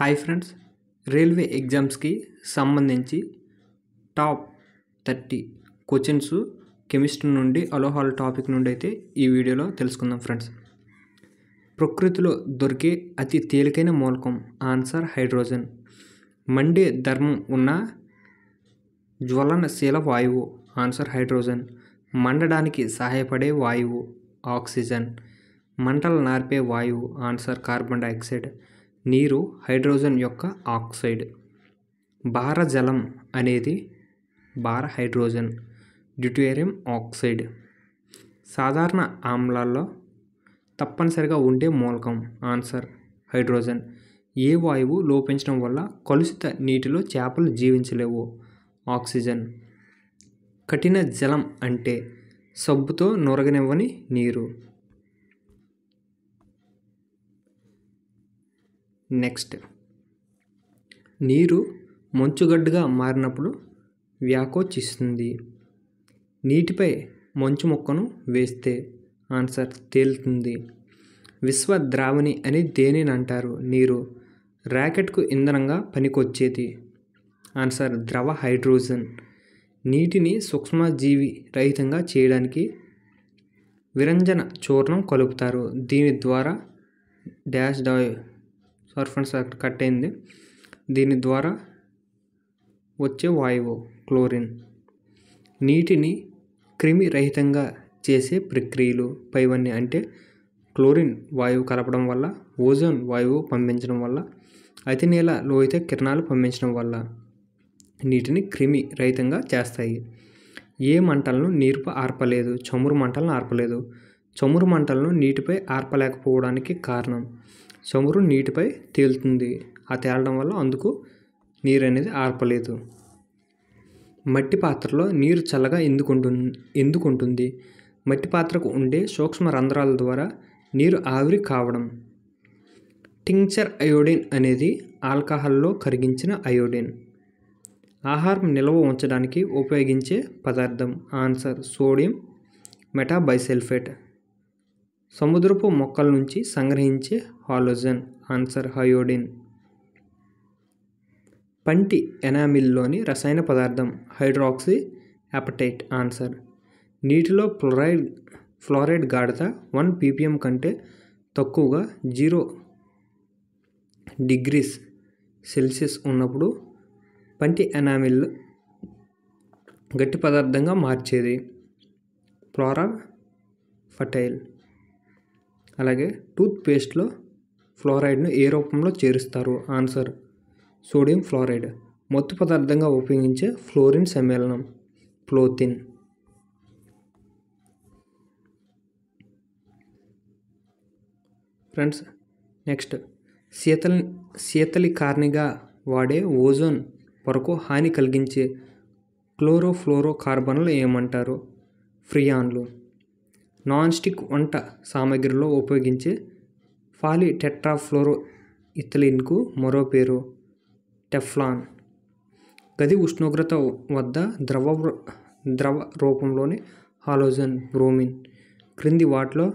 Hi friends railway ఎగ్జామ్స్కి సంబంధించి top thirty questions chemistry నుండి అలోహాల్ టాపిక్ నుండి అయితే ఈ వీడియోలో తెలుసుకుందాం ఫ్రెండ్స్. ప్రకృతిలో దొరికే అతి తేలికైన మూలకం ఆన్సర్ హైడ్రోజన్. మండే ధర్మం ఉన్న జ్వలనశీల వాయువు ఆన్సర్ హైడ్రోజన్. మండడానికి సహాయపడే వాయువు ఆక్సిజన్. మంటలు నార్పే వాయువు ఆన్సర్ కార్బన్ డైఆక్సైడ్. నీరు హైడ్రోజన్ యొక్క ఆక్సైడ్. భారజలం అనేది భార హైడ్రోజన్ డ్యూటేరియం ఆక్సైడ్. సాధారణ ఆమ్లాల్లో తప్పనిసరిగా ఉండే మూలకం ఆన్సర్ హైడ్రోజన్. ఏ వాయువు లోపించడం వల్ల కలుషిత నీటిలో చేపలు జీవించలేవు? ఆక్సిజన్. కఠిన జలం అంటే సబ్బుతో నొరగనివ్వని నీరు. నెక్స్ట్. నీరు మంచుగడ్డగా మారినప్పుడు వ్యాకోచిస్తుంది నీటిపై మంచు మొక్కను వేస్తే ఆన్సర్ తేలుతుంది. విశ్వ ద్రావణి అని దేనిని అంటారు? నీరు ర్యాకెట్కు ఇంధనంగా పనికొచ్చేది. ఆన్సర్ ద్రవ హైడ్రోజన్. నీటిని సూక్ష్మజీవి రహితంగా చేయడానికి విరంజన చూర్ణం కలుపుతారు. దీని ద్వారా డాష్ డాయ్ సారీ ఫ్రెండ్స్ అక్కడ కట్ అయింది దీని ద్వారా వచ్చే వాయువు క్లోరిన్. నీటిని క్రిమి రహితంగా చేసే ప్రక్రియలు పైవన్నీ అంటే క్లోరిన్ వాయువు కలపడం వల్ల ఓజోన్ వాయువు పంపించడం వల్ల అతి నేలలో అయితే కిరణాలు పంపించడం వల్ల నీటిని క్రిమి రహితంగా చేస్తాయి. ఏ మంటలను నీరుపై ఆర్పలేదు చమురు మంటలను ఆర్పలేదు. చమురు మంటలను నీటిపై ఆర్పలేకపోవడానికి కారణం చమురు నీటిపై తేలుతుంది. ఆ తేలడం వల్ల అందుకు నీరు అనేది ఆర్పలేదు. మట్టి పాత్రలో నీరు చల్లగా ఎందుకుంటుంది ఎందుకుంటుంది? మట్టి పాత్రకు ఉండే సూక్ష్మ రంధ్రాల ద్వారా నీరు ఆవిరి కావడం. టింక్చర్ అయోడిన్ అనేది ఆల్కహాల్లో కరిగించిన అయోడిన్. ఆహారం నిల్వ ఉంచడానికి ఉపయోగించే పదార్థం. Answer sodium metabisulphite. సముద్రపు మొక్కల నుంచి సంగ్రహించే హాలోజన్. ఆన్సర్ హయోడిన్. పంటి ఎనామిల్లోని రసాయన పదార్థం హైడ్రాక్సీ అపటైట్. ఆన్సర్ నీటిలో ఫ్లోరైడ్ ఫ్లోరైడ్ గాఢత వన్ పీపీఎం కంటే తక్కువగా జీరో డిగ్రీస్ సెల్సియస్ ఉన్నప్పుడు పంటి ఎనామిల్ గట్టి పదార్థంగా మార్చేది. Fluorapatite. అలాగే టూత్ పేస్ట్లో ఫ్లోరైడ్ను ఏ రూపంలో చేరుస్తారు? Answer sodium fluoride. మత్తు పదార్థంగా ఉపయోగించే ఫ్లోరిన్ సమ్మేళనం ఫ్లోతిన్ ఫ్రెండ్స్ నెక్స్ట్ శీతల శీతలికారణిగా వాడే ఓజోన్ వరకు హాని కలిగించే క్లోరోఫ్లోరో కార్బన్లు ఏమంటారు? ఫ్రియాన్లు. నాన్ స్టిక్ వంట సామాగ్రిలో ఉపయోగించే ఫాలి టెట్రాఫ్లోరో ఇథిలిన్కు మరో పేరు టెఫ్లాన్. గది ఉష్ణోగ్రత వద్ద ద్రవ ద్రవ రూపంలోని హాలోజన్ బ్రోమిన్ క్రింది వాటిలో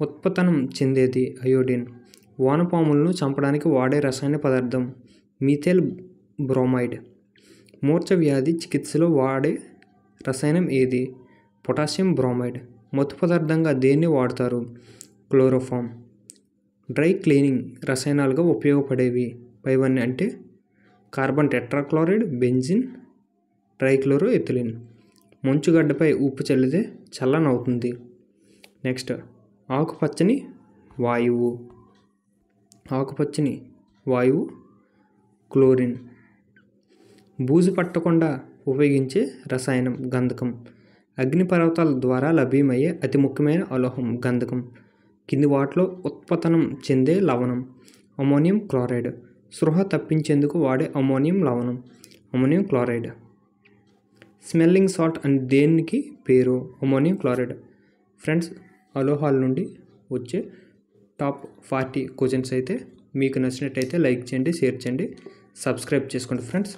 ఉత్పతనం చెందేది అయోడిన్. వానపాములను చంపడానికి వాడే రసాయన పదార్థం మీథేల్ బ్రోమైడ్. మూర్ఛ వ్యాధి చికిత్సలో వాడే రసాయనం ఏది? Potassium bromide. మత్తు పదార్థంగా దేన్ని వాడతారు? క్లోరోఫామ్. డ్రై క్లీనింగ్ రసాయనాలుగా ఉపయోగపడేవి పైవన్నీ అంటే carbon tetrachloride benzene trichloroethylene మంచుగడ్డపై ఉప్పు చల్లితే చల్లనవుతుంది నెక్స్ట్ ఆకుపచ్చని వాయువు. ఆకుపచ్చని వాయువు క్లోరిన్. బూజు పట్టకుండా ఉపయోగించే రసాయనం గంధకం. అగ్నిపర్వతాల ద్వారా లభ్యమయ్యే అతి ముఖ్యమైన అలోహం గంధకం. కింది వాటిలో ఉత్పతనం చెందే లవణం. Ammonium chloride. స్పృహ తప్పించేందుకు వాడే ammonium లవణం. Ammonium chloride. Smelling salt అని దేనికి పేరు? Ammonium chloride. ఫ్రెండ్స్ అలోహాల నుండి వచ్చే టాప్ ఫార్టీ క్వశ్చన్స్ అయితే మీకు నచ్చినట్టయితే లైక్ చేయండి షేర్ చేయండి సబ్స్క్రైబ్ చేసుకోండి ఫ్రెండ్స్.